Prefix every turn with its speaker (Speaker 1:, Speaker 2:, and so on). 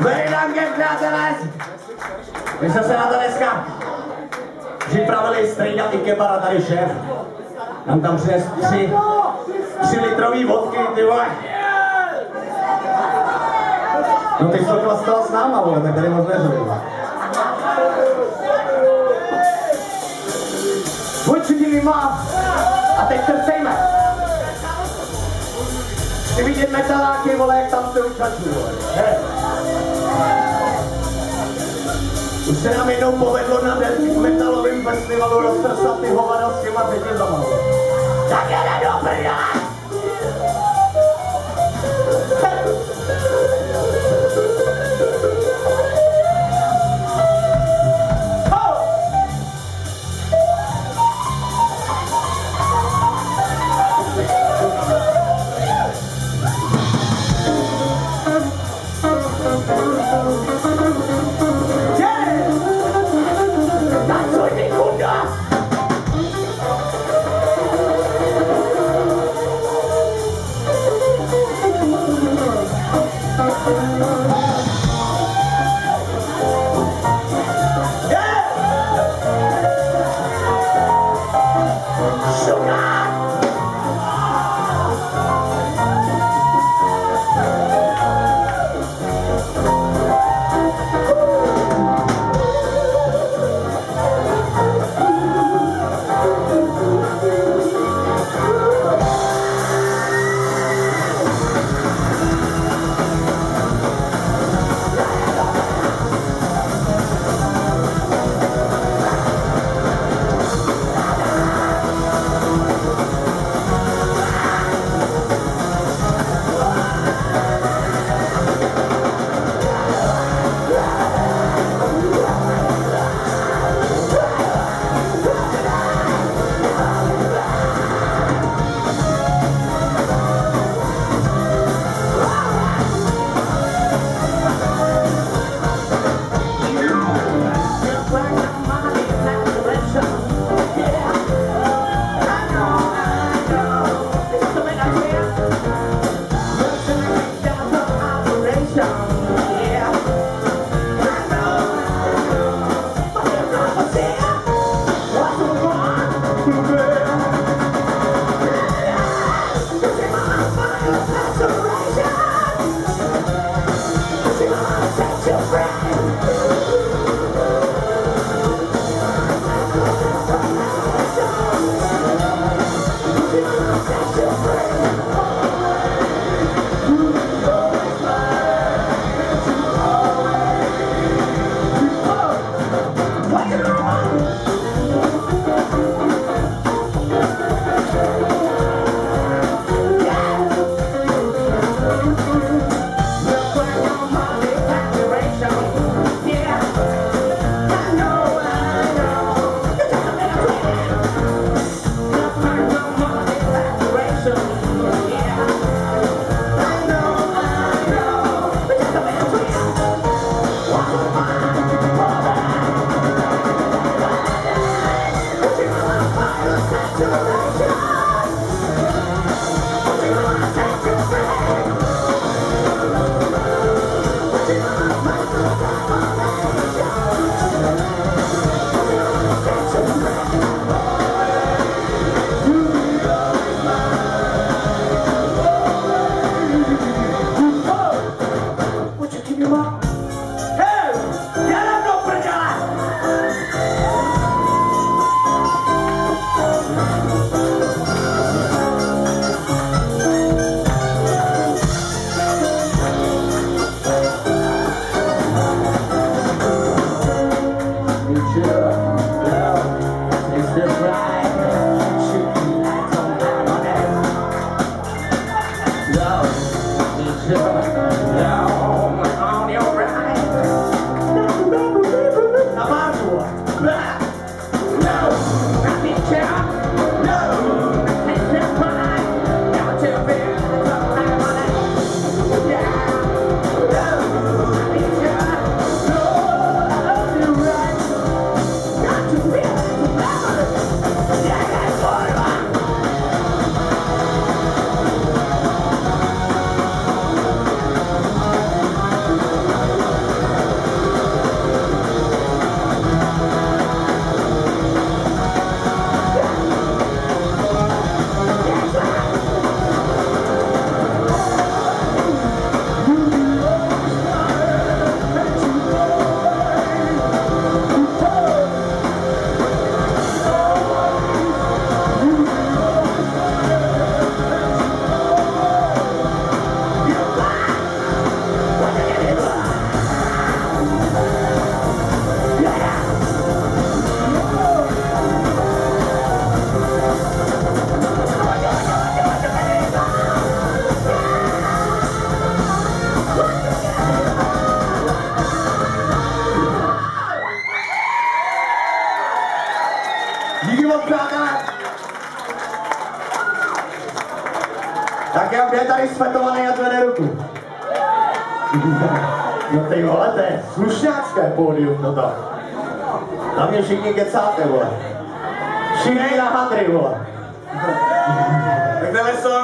Speaker 1: Very danke, přátelé! My jsme se na to dneska připravili strejdat i kebara tady šéf. Nám tam přines tři, tři litrový vodky, ty vole. No ty jsi to s náma, vole, tak tady moc neřeli. Určitě mám. A teď se ptejme. Chci vidět metaláky, vole, jak tam se učaču, vole. He. Už se nám jednou povedlo na metalovém festivalu roztrsat ty hovada s těma řetězama. Tak jede do prdele! každý svetovaný a
Speaker 2: zvedne ruku.
Speaker 1: No ty vole, to je slušňácké pódium no toto. Na mě všichni kecáte, vole. Všichni na hadry, vole.
Speaker 2: Tak jdeme